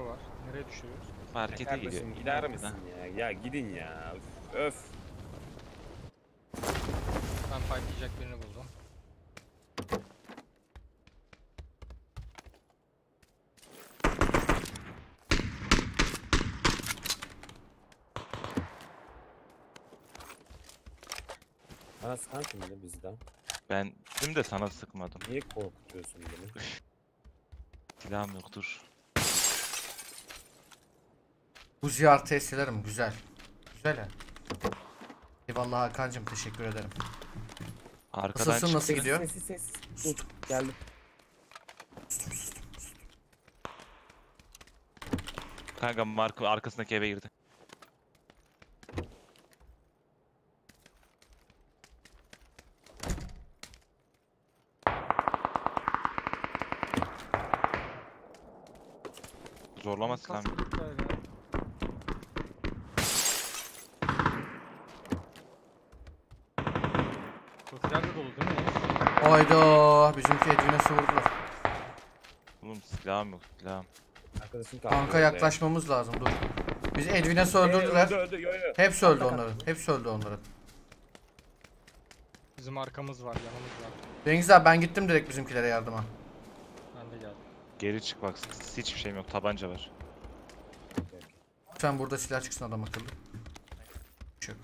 Eko var. Nereye düşüyoruz? Markete gidiyor. Gider misin ya? Ya gidin ya. Öf. Öf. Ben fightlayacak birini buldum. Bana sıkan kimdi bizden? Ben dedim de sana sıkmadım. Niye korkutuyorsun beni? Silahım yoktur. Bu ziyaret testilerim güzel. Güzel ya. Eyvallah Hakan'cım teşekkür ederim. Arkadan Nasılsın nasıl gidiyor? Sessiz sessiz. Dur. Geldim. Kanka Mark arkasındaki eve girdi. Zorlama silahım. yok. Kasıklar ya. Tokiler de dolu değil mi? Enes? Hayda bizimki Edwin'e vurdular. Oğlum silahım yok silahım. Arkadaşım. Kanka yaklaşmamız lazım dur. Biz Edwin'e öldürdüler. öldü öldü onların. Hepsi öldü onların. Bizim arkamız var, yanımız var. Cengiz abi ben gittim direkt bizimkilere yardıma. Ben de geldim. Geri çık bak hiçbir şeyim yok tabanca var. Lütfen burada silah çıksın adam akıllı. Çık.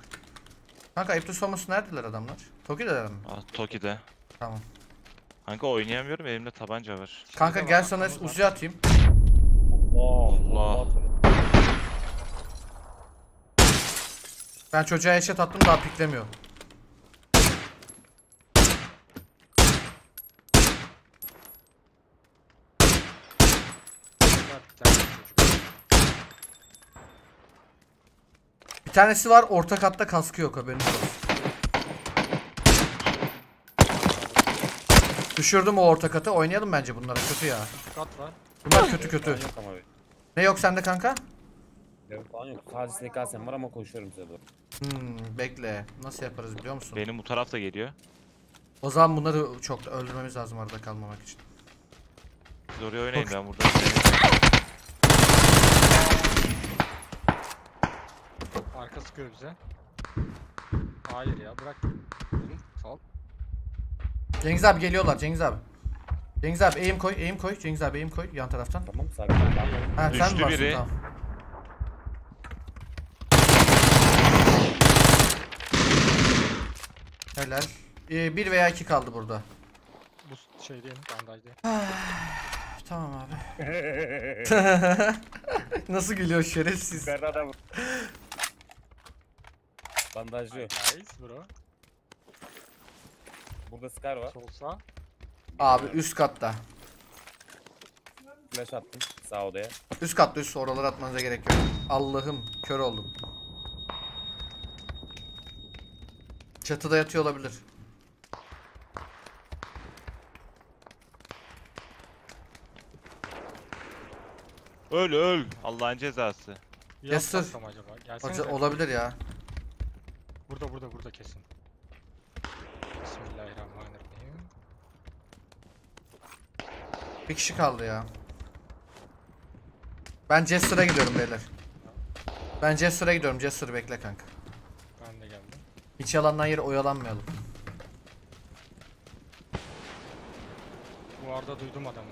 Kanka Eptos olması neredeler adamlar? Toki'deler mi? Ah Toki'de. Tamam. Kanka oynayamıyorum elimde tabanca var. Kanka gel sana uzi atayım. Allah. Allah. Ben çocuğa eşet attım daha piklemiyor. Bir tanesi var orta katta kaskı yok haberiniz olsun. Düşürdüm o orta katı. Oynayalım bence bunlara kötü ya. Kat var. Bunlar kötü kötü. Yok ama abi. Ne yok sende kanka? Yok falan yok. Sadece SKS'm var ama koşuyorum size doğru. Hmm, bekle. Nasıl yaparız biliyor musun? Benim bu taraf da geliyor. O zaman bunları çok öldürmemiz lazım arada kalmamak için. Siz oraya oynayın ben burada. Arka sıkıyor bize. Hayır ya bırak. Cengiz abi geliyorlar Cengiz abi. Cengiz abi eğim koy, eğim koy. Cengiz abi eğim koy yan taraftan. Tamam sakin Ha sen Düştü mi varsın biri. tamam. Helal. Ee, bir veya iki kaldı burada. Bu şey değil? Bandaj değil. Tamam abi. Nasıl gülüyor şerefsiz. Yukarıda adam. Bandajlıyor. Nice bro. Burada Scar var. Solsa. Abi üst katta. Flash attım sağ odaya. Üst katta üst oraları atmanıza gerek yok. Allah'ım kör oldum. Çatıda yatıyor olabilir. Öl öl. Allah'ın cezası. Sir. acaba? Hoca- olabilir ya. Burada burada burada kesin. Bir kişi kaldı ya. Ben Jester'a gidiyorum beyler. Ben Jester'a gidiyorum. Jester bekle kanka. Ben de geldim. Hiç yalandan yere oyalanmayalım. Bu arada duydum adamı.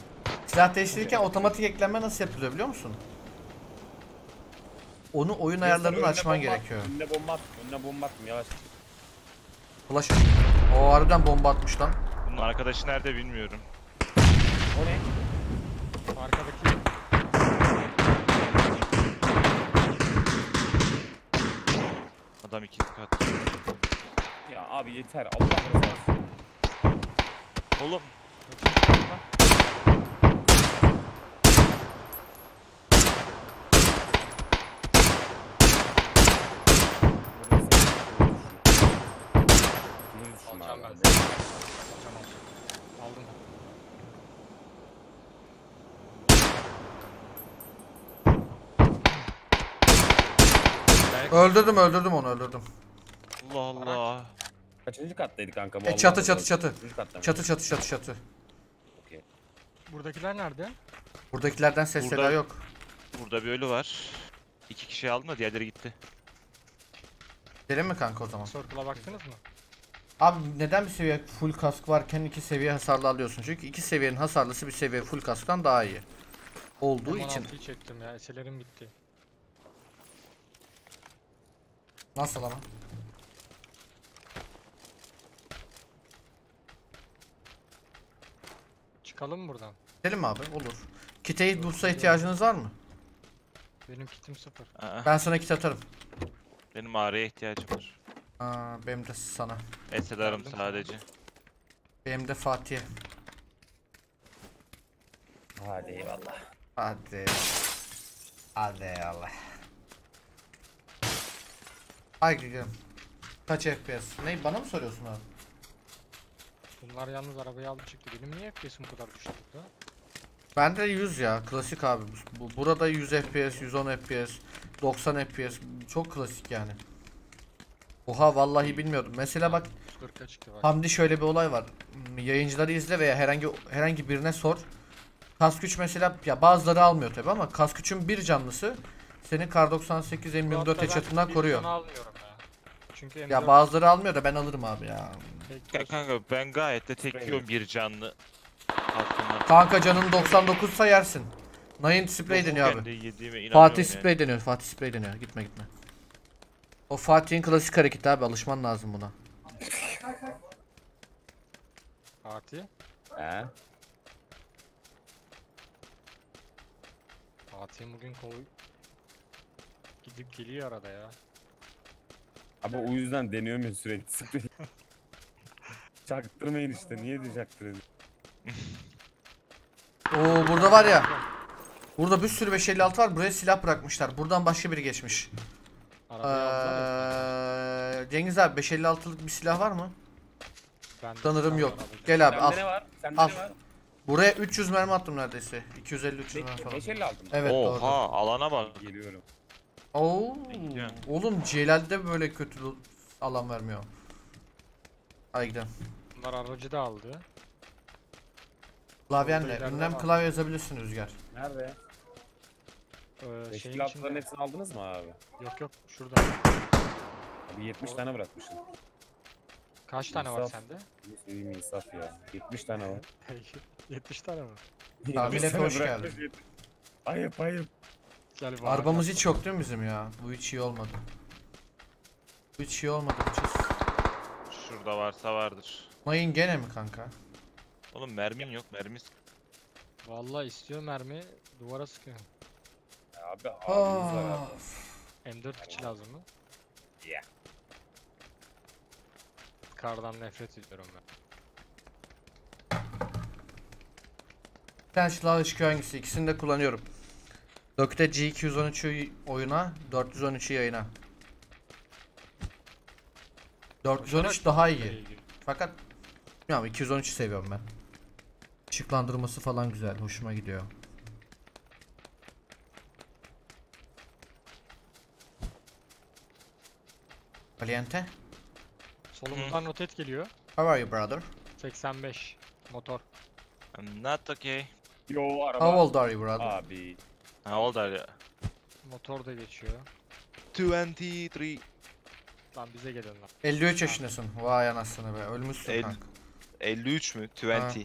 Silah değiştirirken otomatik eklenme nasıl yapılıyor biliyor musun? Onu oyun ayarlarını Önüne açman bomba at, gerekiyor. Önüne bomba attım. Önüne bomba attım yavaş. Flash. O harbiden bomba atmış lan. Bunun arkadaşı nerede bilmiyorum. O ne? Arkadaki Adam iki kat. Ya abi yeter. Allah razı olsun. Oğlum alacağım ben. Alacağım alacağım. Aldım. Öldürdüm öldürdüm onu öldürdüm. Allah Allah. Kaçıncı kattaydı kanka bu? E, çatı, çatı, çatı. Mı? Çatı çatı çatı çatı. Buradakiler nerede? Buradakilerden ses Burada- seda yok. Burada bir ölü var. İki kişi aldım da diğerleri gitti. Gidelim mi kanka o zaman? Circle'a baktınız mı? Abi neden bir seviye full kask varken iki seviye hasarlı alıyorsun? Çünkü iki seviyenin hasarlısı bir seviye full kasktan daha iyi. Olduğu için. M16'yı çektim ya. Eselerim bitti. Nasıl ama? Çıkalım mı buradan? Gidelim mi abi? Olur. Kite bulsa ihtiyacınız var mı? Benim kitim sıfır. Aa, Ben sana kit atarım. benim ağrıya ihtiyacım var. Aa, benim de sana. Esedarım sadece. Benim de Fatih'e. Hadi eyvallah. Hadi. Hadi Allah. Haydi gidelim. Kaç FPS? Ne bana mı soruyorsun abi? Bunlar yalnız arabayı aldı çıktı. Benim niye FPS'im bu kadar düştü burada? Bende 100 ya klasik abi. Bu, burada 100 FPS, 110 FPS, 90 FPS çok klasik yani. Oha vallahi bilmiyordum. Mesela bak 140'a çıktı bak. Hamdi şöyle bir olay var. Hmm, Yayıncıları izle veya herhangi herhangi birine sor. Kask güç mesela ya bazıları almıyor tabi ama kask güçün bir canlısı seni Kar 98 Bu M24 hafta ben headshot'ından bir koruyor. almıyorum. Çünkü M4 Ya bazıları almıyor da ben alırım abi ya. tek Ya kanka ben gayet de tek yiyorum bir canlı. Hakkında. Kanka canın 99 sa yersin. Nine spray deniyor abi. Fatih yani. spray deniyor. Fatih spray deniyor. Gitme gitme. O Fatih'in klasik hareketi abi. Alışman lazım buna. Fatih. He? Fatih'in bugün koy... Gidip geliyor arada ya. Abi o yüzden deniyorum ya sürekli sprey. Çaktırmayın işte niye de çaktırın? Oo burada var ya. Burada bir sürü 556 var. Buraya silah bırakmışlar. Buradan başka biri geçmiş. Ee, Cengiz abi 556'lık bir silah var mı? Ben Sanırım yok. Gel abi al. Sende ne var? Sende Al. ne var? Buraya 300 mermi attım neredeyse. 250 300 mermi falan. 550 aldım. Evet doğru. Oha alana bak. Geliyorum. Oo. Bekliyorum. Oğlum Celal'de böyle kötü alan vermiyor. Hadi gidelim. Bunlar aracı da aldı. Klavyenle. Ünlem klavye yazabilirsin Rüzgar. Nerede? Ee, şeyin 556'ların içinde. hepsini aldınız mı abi? Yok yok şurada. Abi 70 tane bırakmışsın. Kaç tane var İnsaf. sende? Ne söyleyeyim insaf ya. 70 tane var. 70 tane mi? Tahmin 70 et, tane hoş bırakmış, geldin. 70. Ayıp ayıp. Bu Arabamız hiç yok değil mi bizim ya? Bu hiç iyi olmadı. Bu hiç iyi olmadı bu çiz. Şurada varsa vardır. Mayın gene mi kanka? Oğlum mermin yok mermi sık- Vallahi istiyor mermi duvara sıkıyor. Ya Abi abimiz var abi. M4 kıçı lazım mı? Ya. Kardan nefret ediyorum ben. Sen silah ışığı hangisi? İkisini de kullanıyorum. Dokte G213'ü oyuna, 413'ü yayına. 413 daha iyi. Fakat bilmiyorum 213'ü seviyorum ben. Işıklandırması falan güzel, hoşuma gidiyor. Valiente, Solumuzdan rotet geliyor. how are you brother? 85 motor. I'm not okay. Yo araba. How old are you brother? Abi. Ha oldu ya. Motor da geçiyor. 23. Lan bize gelin lan. 53 yaşındasın. Vay anasını be, ölmüşsün El- kanka. 53 mü? 20.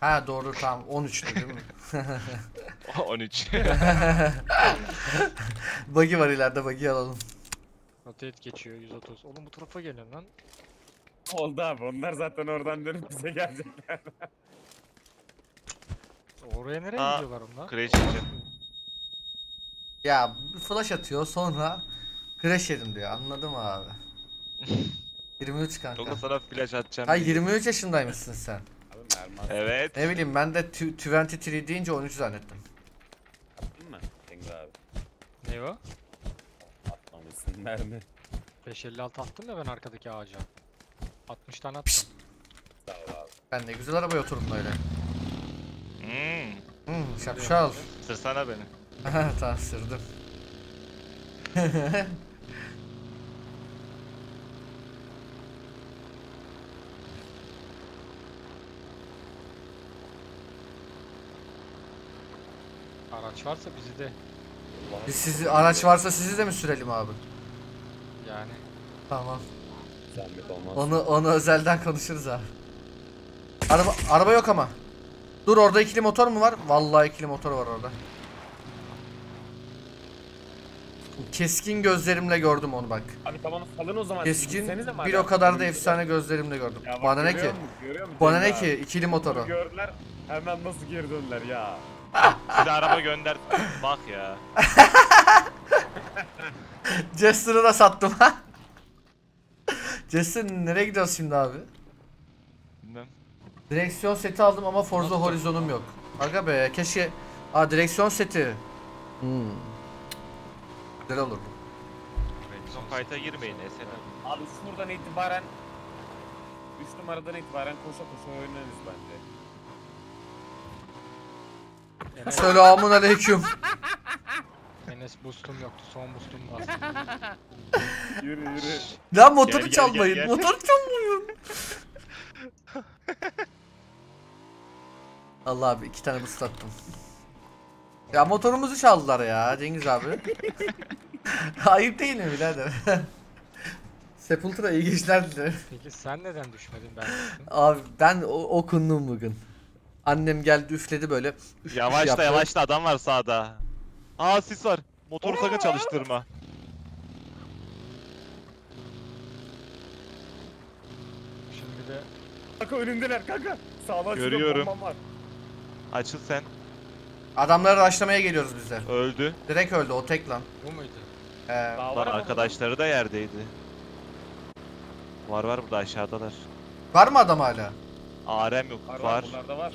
Ha doğru tamam 13'tü değil mi? 13. buggy var ileride buggy alalım. Rotate geçiyor 130. Oğlum bu tarafa gelin lan. Oldu abi onlar zaten oradan dönüp bize gelecekler. Oraya nereye Aa, gidiyorlar onlar? crash. Ya flash atıyor sonra crash yedim diyor anladın mı abi? 23 kanka. Yoksa sana flash atacağım. Ha diye. 23 yaşındaymışsın sen. Attın Evet. Ne bileyim ben de tw- 23 deyince 13 zannettim. mı? Cengiz abi. Ne o? Atmamışsın mermi. 556 attım ya ben arkadaki ağaca. 60 tane attım. Sağ ol abi. Ben ne güzel arabaya oturdum öyle. Hmm. Hmm, şapşal. Sırsana beni. Tamam sürdüm. Araç varsa bizi de Biz sizi araç varsa sizi de mi sürelim abi? Yani Tamam. Zahmet olmaz. Onu onu özelden konuşuruz abi. Araba araba yok ama. Dur orada ikili motor mu var? Vallahi ikili motor var orada. Keskin gözlerimle gördüm onu bak. Abi tamam salın o zaman. Keskin bir o kadar da efsane gözlerimle gördüm. Ya bak, Bana ne ki? Bana ne ki? İkili Bunu motoru. gördüler. Hemen nasıl geri döndüler ya. Bir de araba gönder. Bak ya. Jester'ı da sattım ha. Jester nereye gidiyoruz şimdi abi? Bilmem. Direksiyon seti aldım ama Forza Horizon'um yok. Aga be keşke... Aa direksiyon seti. Hmm. Güzel olurdu. Son kayıta girmeyin Esen abi. Abi şuradan itibaren 3 numaradan itibaren koşa koşa oynarız bence. Enes, Selamun aleyküm. Enes boostum yoktu. Son boostum bastım. Yürü yürü. Lan motoru Gel, gel, çalmayın. gel, gel. Motoru çalmayın. Allah abi iki tane ıslattım. Ya motorumuzu çaldılar ya Cengiz abi. Ayıp değil mi birader? Sepultura iyi geçler dilerim. Peki sen neden düşmedin ben düştüm? Abi ben o, okundum bugün. Annem geldi üfledi böyle. üf, üf Yavaşla yaptı. yavaşla adam var sağda. Aa sis var. Motoru sakın çalıştırma. Şimdi de Kanka önündeler kanka. Sağdan şurada Görüyorum. bombam var. Açıl sen. Adamları raşlamaya geliyoruz biz de. Öldü. Direkt öldü o tek lan. bu muydu? Ee, Daha Lan ama arkadaşları da yerdeydi. Var var burada aşağıdalar. var mı adam hala? Arem yok. Var Var. var bunlarda var.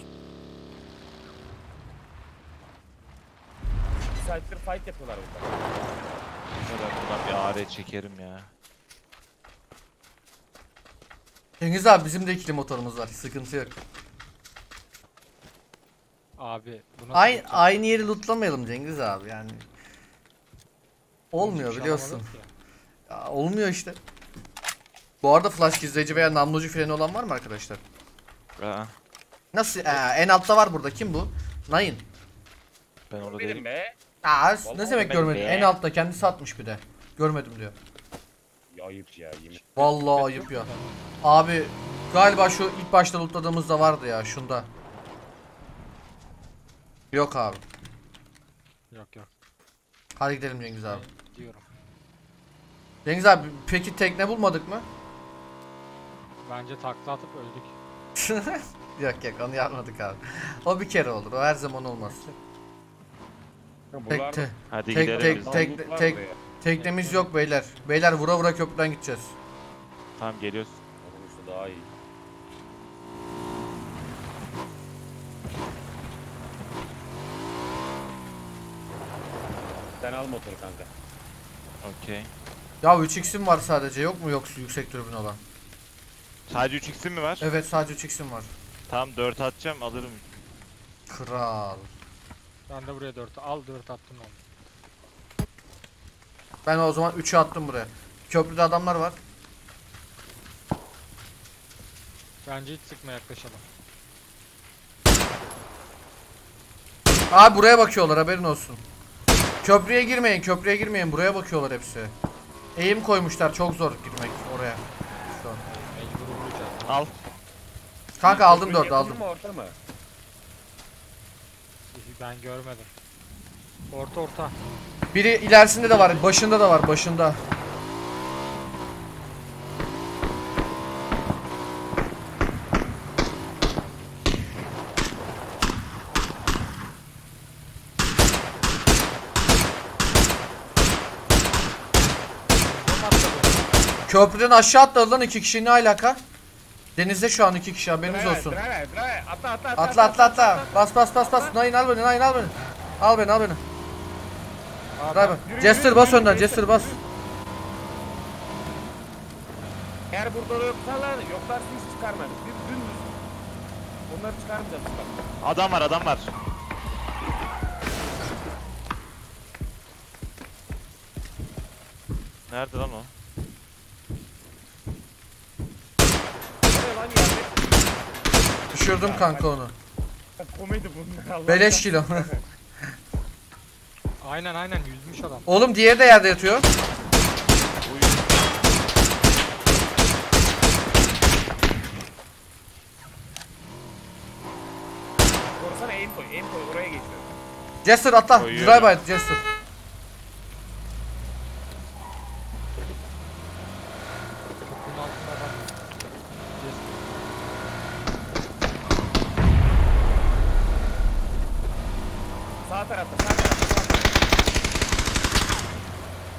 Saattir fight yapıyorlar burada. Ben bundan bir AR çekerim ya. Cengiz abi bizim de ikili motorumuz var. Sıkıntı yok. Abi bu nasıl Aynı, aynı yeri lootlamayalım Cengiz abi yani. Olmuyor şey biliyorsun. Ya, olmuyor işte. Bu arada flash gizleyici veya namlucu freni olan var mı arkadaşlar? Aa, Nasıl? Ee, en altta var burada. Kim bu? Nine. ben orada değilim. be. Aa, ne demek görmedim? be. En altta kendisi atmış bir de. Görmedim diyor. Ya ayıp ya yemin. Vallahi ayıp ya. Abi galiba şu ilk başta lootladığımızda vardı ya şunda. Yok abi. Yok yok. Hadi gidelim Cengiz abi. Diyorum. Cengiz abi peki tekne bulmadık mı? Bence takla atıp öldük. yok yok onu yapmadık abi. O bir kere olur. O her zaman olmaz. Tek, te- Hadi Tek- gidelim tek- biz. tek- tek- teknemiz yok beyler. Beyler vura vura köprüden gideceğiz. Tamam geliyoruz. Daha iyi. Sen al motoru kanka. Okey. Ya 3x'im var sadece yok mu yoksa yüksek türbin olan? Sadece 3x'in mi var? Evet sadece 3x'im var. Tamam 4 atacağım alırım. Kral. Ben de buraya 4 al 4 attım onu. Ben o zaman 3'ü attım buraya. Köprüde adamlar var. Bence hiç sıkma yaklaşalım. Abi buraya bakıyorlar haberin olsun. Köprüye girmeyin köprüye girmeyin buraya bakıyorlar hepsi. Eğim koymuşlar çok zor girmek oraya. Şu an. Al. Kanka aldım Köprü 4 yakın aldım. mı orta mı? Ben görmedim. Orta orta. Biri ilerisinde de var başında da var başında. Köprüden aşağı atladı lan iki kişi ne alaka? Denizde şu an iki kişi haberiniz olsun. Atla atla atla. Atla atla atla. Bas bas bas bas. Nine al beni Nine al beni. Al beni al beni. Abi, Drive. Yürü, Jester bas önden. Jester bas. Eğer burada yoksalar, yoklarsa hiç çıkarmayız. Bir dümdüz. Onları çıkarmayacağız bak. Adam var adam var. Nerede lan o? Nereye lan geldi? Düşürdüm kanka onu. Komedi bunlar Allah Beleş kilo. Aynen aynen yüzmüş adam. Oğlum diğeri de yerde yatıyor. Uy. Korusana aim koy. Aim koy. Oraya geçiyor. Jester atla. Koyuyorum. Drive by Jester. Köprünün altında adam. Yes. Sağ tarafta. Sağ tarafta. Sağ.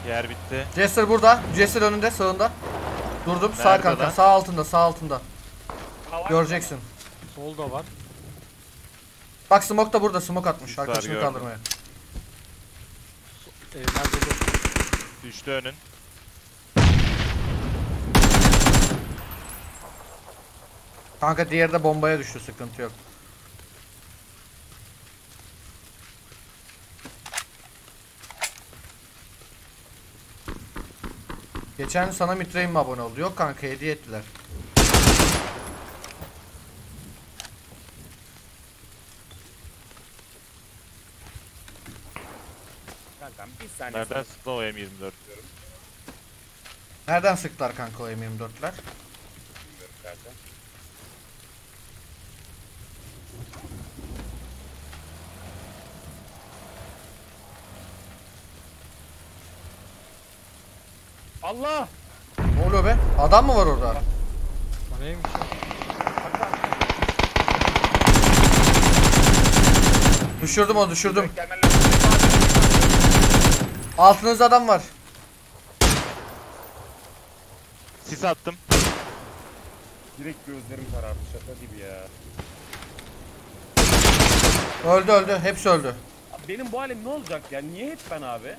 Yer bitti. Jester burada. Jester önünde sağında. Durdum sağ Nerede kanka. lan? Sağ altında sağ altında. Hava- Göreceksin. Solda var. Bak smoke da burada smoke atmış Var, arkadaşını gördüm. kaldırmaya. Evler dolu. Düştü önün. Kanka diğeri de bombaya düştü sıkıntı yok. Geçen sana Mitray'ım abone oldu. Yok kanka hediye ettiler. Kankam bir saniye. Nereden sıktı o M24? Nereden sıktılar kanka o M24'ler? Bilmiyorum kanka. Allah! Ne oluyor be? Adam mı var orada? O neymiş ya? Düşürdüm onu düşürdüm. Altınızda adam var. Sis attım. Direkt gözlerim karardı şaka gibi ya. Öldü öldü. Hepsi öldü. Benim bu halim ne olacak ya? Niye hep ben abi?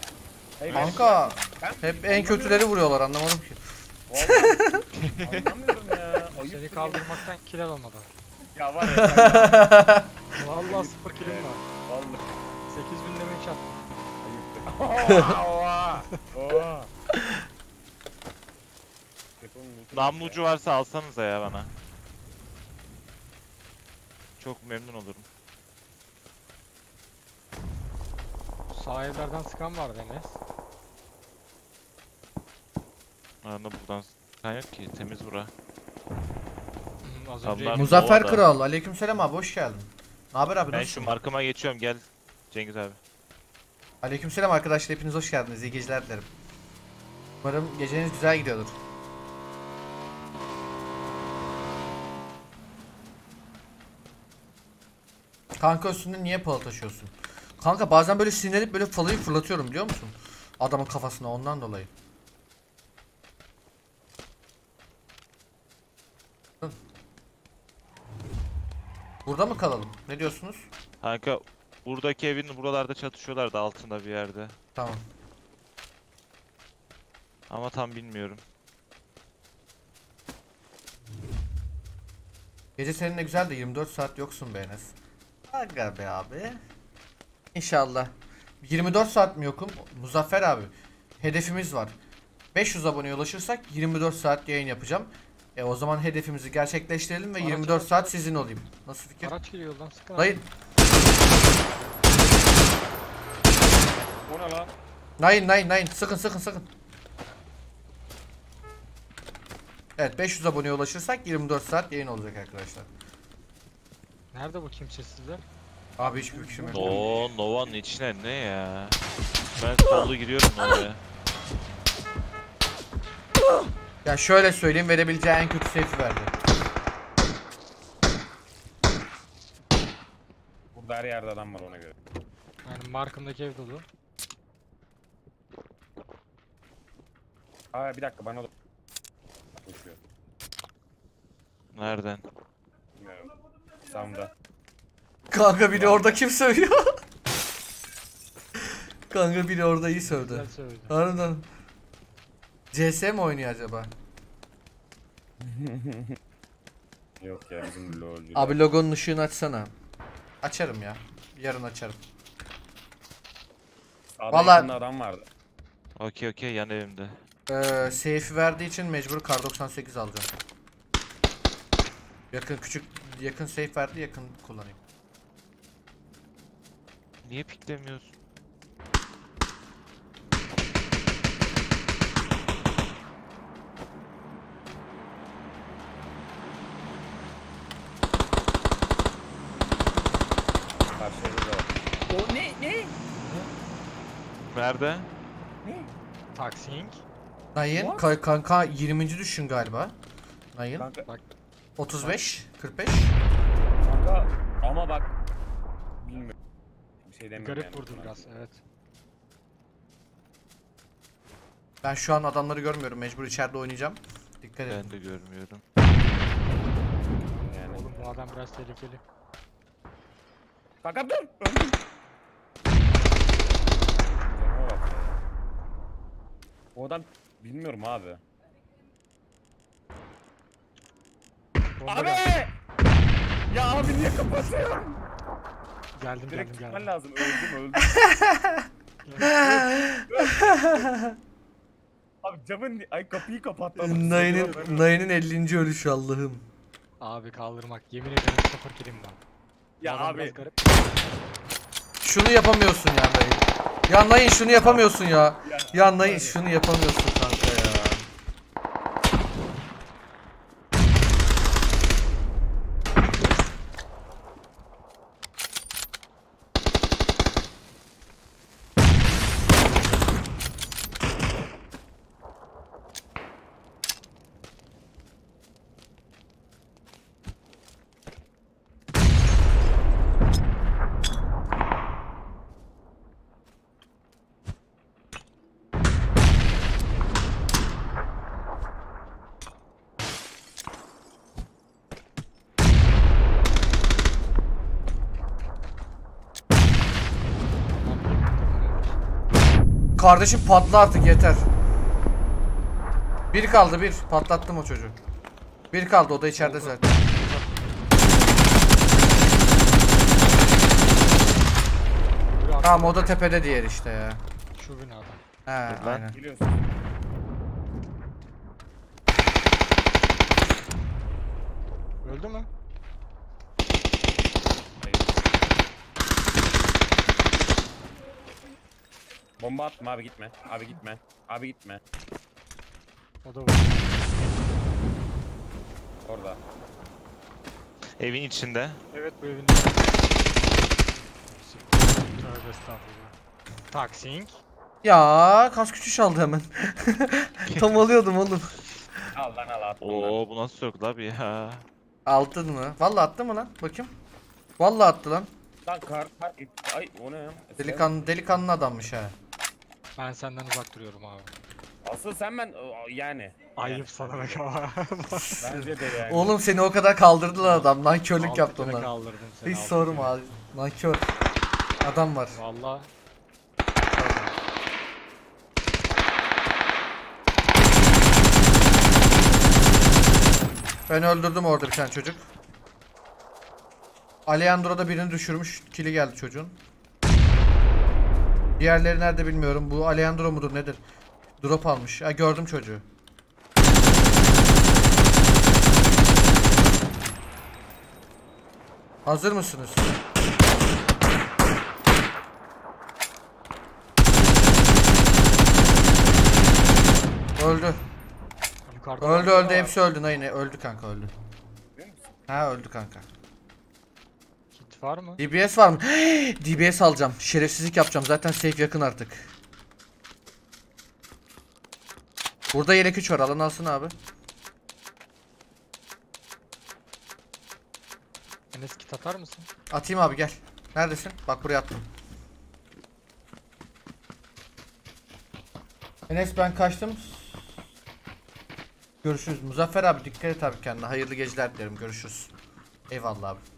Hayır, Kanka ben- hep en kötüleri vuruyorlar anlamadım ki. Vallahi Anlamıyorum ya. Ayıp Seni kaldırmaktan kill alamadı. Ya var ya. sen ya. Vallahi sıfır killim var. Vallahi. 8000 demeyi çattım. Ayıptır. Oha! Oha! Namlucu varsa alsanıza ya bana. Çok memnun olurum. Sağ evlerden sıkan vardı Enes. Arada buradan sıkan yok ki temiz bura. Az önce Muzaffer Orada. Kral. Aleykümselam abi hoş geldin. Ne haber abi Ben nasılsın? şu markama geçiyorum gel Cengiz abi. Aleykümselam arkadaşlar hepiniz hoş geldiniz. İyi geceler dilerim. Umarım geceniz güzel gidiyordur. Kanka üstünde niye palı taşıyorsun? Kanka bazen böyle sinirlenip böyle falıyı fırlatıyorum biliyor musun? Adamın kafasına ondan dolayı. Burada mı kalalım? Ne diyorsunuz? Kanka buradaki evin buralarda çatışıyorlardı altında bir yerde. Tamam. Ama tam bilmiyorum. Gece seninle güzel de 24 saat yoksun be Enes. Aga be abi. İnşallah. 24 saat mi yokum? Muzaffer abi. Hedefimiz var. 500 aboneye ulaşırsak 24 saat yayın yapacağım. E o zaman hedefimizi gerçekleştirelim ve Araç 24 var. saat sizin olayım. Nasıl fikir? Araç geliyor yoldan sıkın. Dayı, O ne lan? nine nine nine sıkın sıkın sıkın. Evet 500 aboneye ulaşırsak 24 saat yayın olacak arkadaşlar. Nerede bu kimsesizler? Abi hiçbir fikrim yok. Oo Nova'nın içine ne ya? Ben sollu giriyorum Nova'ya. Ya şöyle söyleyeyim verebileceği en kötü safe'i verdi. Burada her yerde adam var ona göre. Yani markımdaki ev dolu. Aa bir dakika bana da koşuyor. Nereden? Bilmiyorum. Samda. Kanka biri orada kim söylüyor? Kanka biri orada iyi sövdü. Güzel söyledi. Harbiden. CS mi oynuyor acaba? Yok ya bizim lolcu. Abi logonun ışığını açsana. Açarım ya. Yarın açarım. Sağda Vallahi- yakında adam vardı. Okey okey yan evimde. Ee, safe'i verdiği için mecbur kar 98 alacağım. Yakın küçük yakın safe verdi yakın kullanayım. Niye piklemiyorsun? Nerede? Taxing. Nayin What? ka- kanka 20. düşün galiba. Nayin Kanka, 35 45. kanka ama bak bilmiyorum. Bir şey demiyorum Garip yani. vurdu biraz evet. Ben şu an adamları görmüyorum. Mecbur içeride oynayacağım. Dikkat edin. Ben de görmüyorum. Yani. Oğlum bu adam biraz tehlikeli. Kanka dur. Öldüm. Canıma bak ya. O adam bilmiyorum abi. Bomba Abi! geldi. Ya abi niye kapatıyorsun? Geldim Direkt geldim çıkman geldim. lazım. Öldüm öldüm. abi camın ay kapıyı kapattım. Nayin'in Nayin'in 50. ölüşü Allah'ım. Abi kaldırmak yemin ederim sıfır kilim. Bu Ya adam abi garip. Şunu yapamıyorsun ya Nayin. Ya Nayin şunu yapamıyorsun ya. Ya Nayin şunu yapamıyorsun kanka ya. Kardeşim patla artık yeter. Bir kaldı bir. Patlattım o çocuğu. Bir kaldı o da içeride zaten. Tamam o da tepede diğer işte ya. Şu binada. He Dur lan. aynen. Öldü mü? Bomba attım abi gitme. Abi gitme. Abi gitme. O da vurdu. Orada. Evin içinde. Evet bu evin. Tövbe estağfurullah. Taxing. Ya kaç küçük çaldı hemen. Tam alıyordum oğlum. Al lan al attım lan. Oo bu nasıl yok abi ya. Aldın mı? Vallahi attı mı lan? Bakayım. Vallahi attı lan. Lan kar kar ay o ne ya? Delikanlı delikanlı adammış ha. Ben senden uzak duruyorum abi. Asıl sen ben o- yani. Ayıp sana bak ama. Bence de yani. Oğlum seni o kadar kaldırdılar adam. Lan körlük Altı yaptı kaldırdım seni. Hiç altı sorma kere. abi. Lan kör. Adam var. Valla. Ben öldürdüm orada bir tane çocuk. Alejandro da birini düşürmüş. Kili geldi çocuğun. Diğerleri nerede bilmiyorum. Bu Alejandro mudur nedir? Drop almış. Ha gördüm çocuğu. Hazır mısınız? Öldü. Yukarıda Öldü var. öldü hepsi öldü. Nayine öldü kanka öldü. Ha öldü kanka. Kit var mı? DBS var mı? DBS alacağım. Şerefsizlik yapacağım. Zaten safe yakın artık. Burada yelek 3 var. Alan alsın abi. Enes kit atar mısın? Atayım abi gel. Neredesin? Bak buraya attım. Enes ben kaçtım. Görüşürüz. Muzaffer abi dikkat et abi kendine. Hayırlı geceler dilerim. Görüşürüz. Eyvallah abi.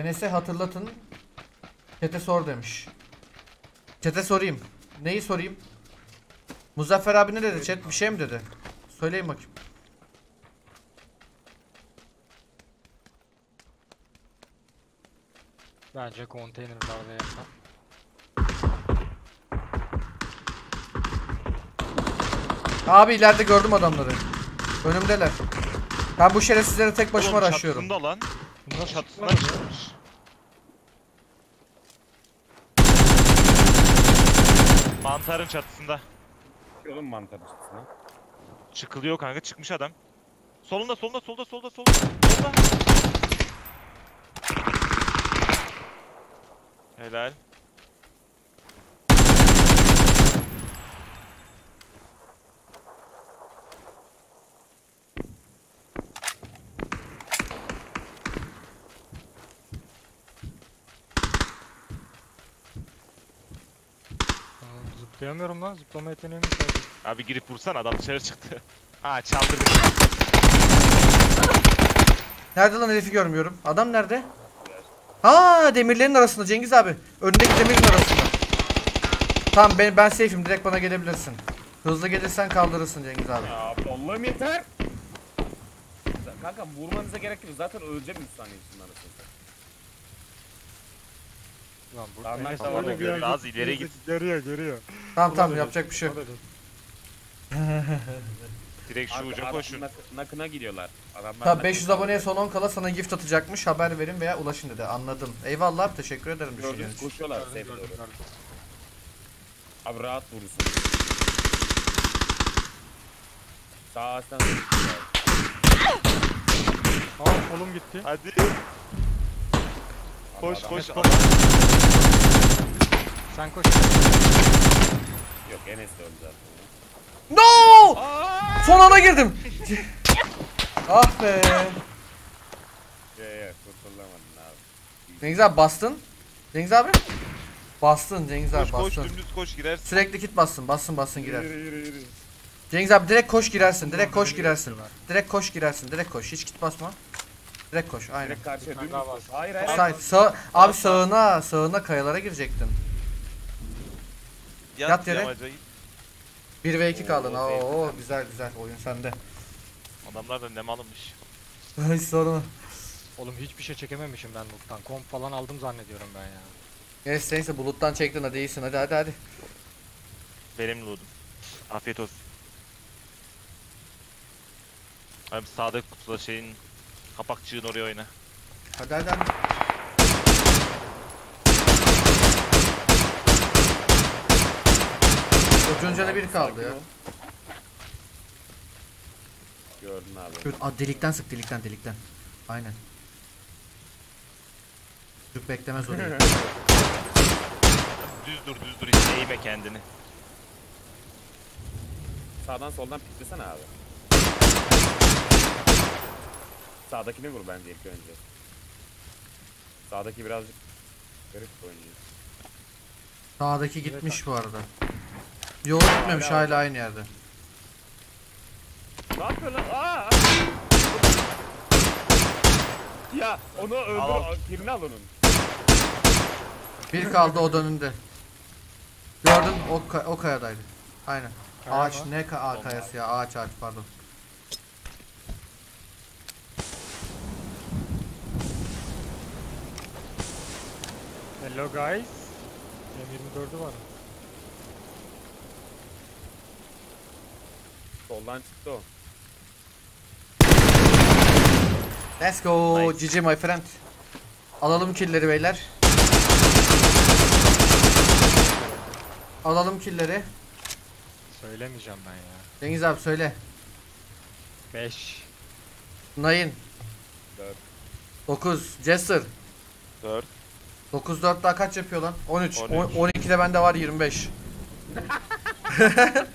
Enes'e hatırlatın. Çete sor demiş. Çete sorayım. Neyi sorayım? Muzaffer abi ne dedi chat? Bir şey mi dedi? Söyleyin bakayım. Bence konteynerlarda yapar. Abi ileride gördüm adamları. Önümdeler. Ben bu şerefsizlere tek başıma Oğlum rushlıyorum. Çatısında lan. Bunlar ya. çıkmış. Mantarın çatısında. Oğlum mantar üstüne. Çıkılıyor kanka çıkmış adam. Solunda solunda solda solda solda. Solda. Helal. Aa, Zıplayamıyorum lan. Zıplama yeteneğimi kaybettim. Abi girip vursan adam dışarı çıktı. Ha çaldırdı. Nerede lan herifi görmüyorum. Adam nerede? Ha demirlerin arasında Cengiz abi. Önündeki demirin arasında. Tamam ben ben safe'im direkt bana gelebilirsin. Hızlı gelirsen kaldırırsın Cengiz abi. Ya Allah'ım yeter. Kanka vurmanıza gerek yok. Zaten öleceğim 3 saniye içinde anasını satayım. Lan bu Lan tamam, görüyor, yer az git- ileri git. Geriye geriye. Tamam tamam yapacak bir şey yok. Direkt şu uca koşun. nak- nakına gidiyorlar. Adamlar Tabi nakına 500 aboneye son 10 kala sana gift atacakmış. Haber verin veya ulaşın dedi. Anladım. Eyvallah abi, teşekkür ederim düşünceniz için. koşuyorlar. Abi rahat vurursun. Sağ ağaçtan Aa kolum gitti. Hadi. Koş koş. Sen koş. Yok Enes de öldü zaten. No! Son ana girdim. ah be. Ya ya kurtulamadın abi. Cengiz abi bastın. Cengiz abi. Bastın Cengiz abi Koş koş bastın. dümdüz koş girersin. Sürekli kit bassın. Bassın bassın girer. Yürü yürü yürü. Cengiz abi direkt koş girersin. Direkt koş girersin. Direkt koş girersin. Direkt koş. Hiç kit basma. Direkt koş. Aynen. Direkt karşıya dümdüz koş. var. Hayır hayır. Sağ, sağ, abi sağına, sağına kayalara girecektin. Yat yere. yamaca git. 1 ve 2 Oo, kaldın. Oo güzel güzel. Oyun sende. Adamlar da ne malmış. Hiç sorma. Oğlum hiçbir şey çekememişim ben loot'tan. Komp falan aldım zannediyorum ben ya. Neyse neyse buluttan çektin hadi iyisin hadi hadi hadi. Benim loot'um. Afiyet olsun. Abi sağdaki kutuda şeyin kapakçığın oraya oyna. Hadi hadi hadi. Çocuğun canı bir kaldı ya. Gördün abi. Aa, delikten sık delikten delikten. Aynen. Çocuk beklemez orayı. Düz dur düz dur hiç eğme kendini. Sağdan soldan piklesene abi. Sağdakini vur bence ilk önce. Sağdaki birazcık garip oynuyor. Sağdaki gitmiş bu arada. Yol gitmemiş Hala hala aynı yerde. Ne yapıyor lan? Aa! Ya onu öldür, Al. birini al onun. Bir kaldı o da önünde. Gördün o, ka- o kayadaydı. Aynen. Kaya ağaç mı? ne ka Aa, kayası ya ağaç ağaç pardon. Hello guys. M24'ü var. Soldan çıktı o. Let's go Nice. GG my friend. Alalım killleri beyler. Alalım killleri. Söylemeyeceğim ben ya. Cengiz abi söyle. 5. Nine. Dört. 9. Jester. 4. 9 4 daha kaç yapıyor lan? 13. 13. 12 de bende var 25.